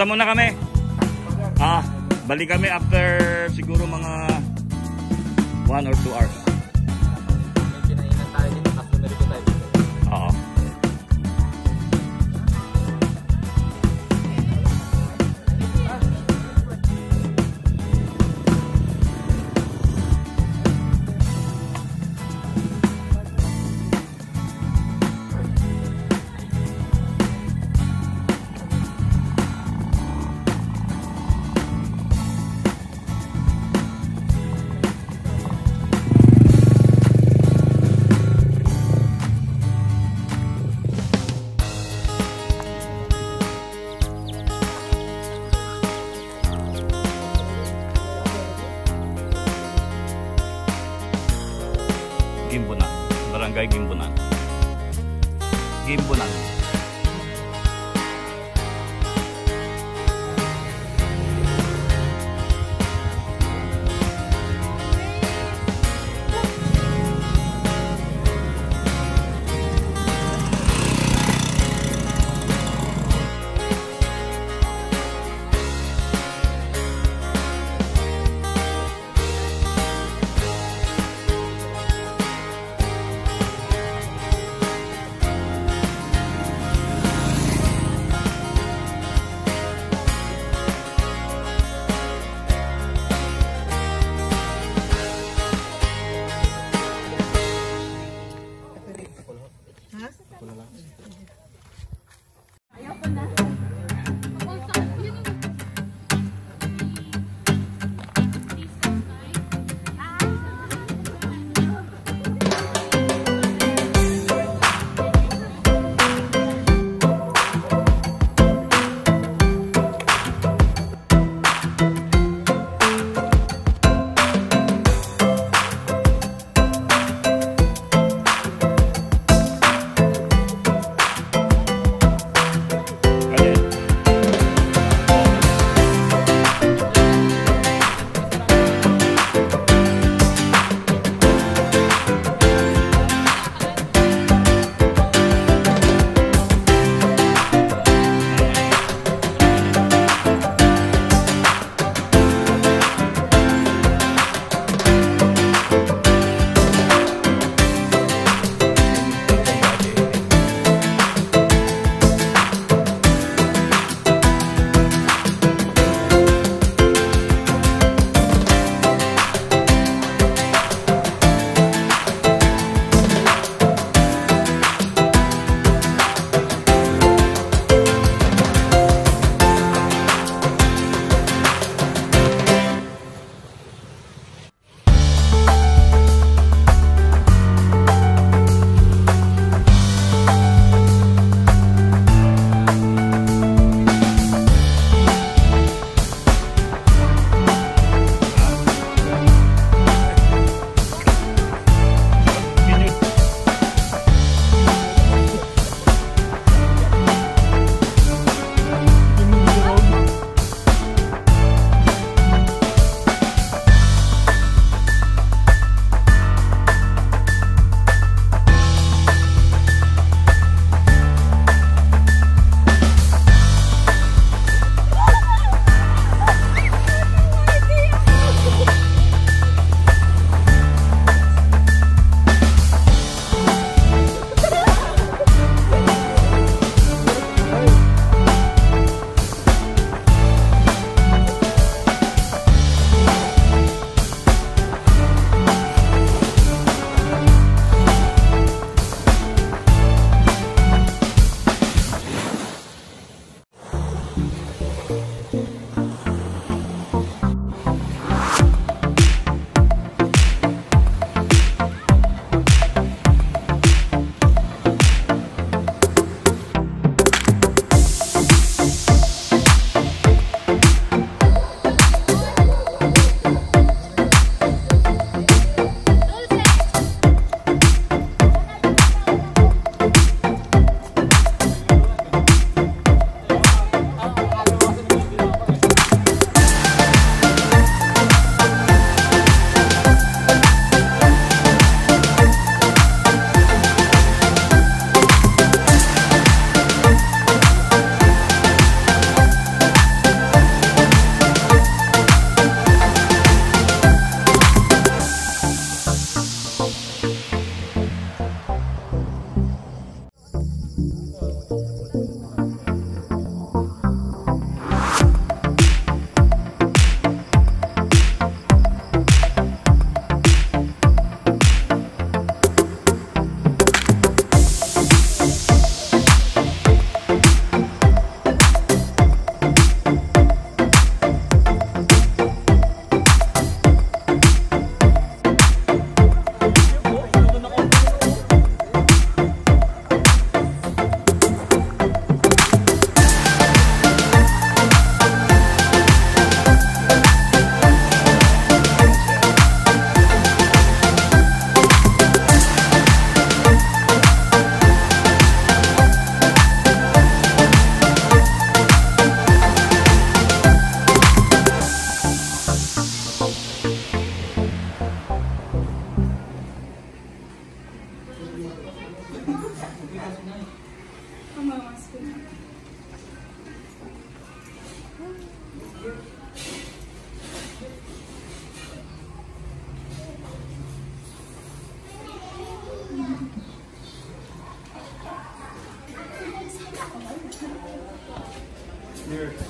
Punta muna kami. Ah, balik kami after siguro mga 1 or 2 hours. 并不能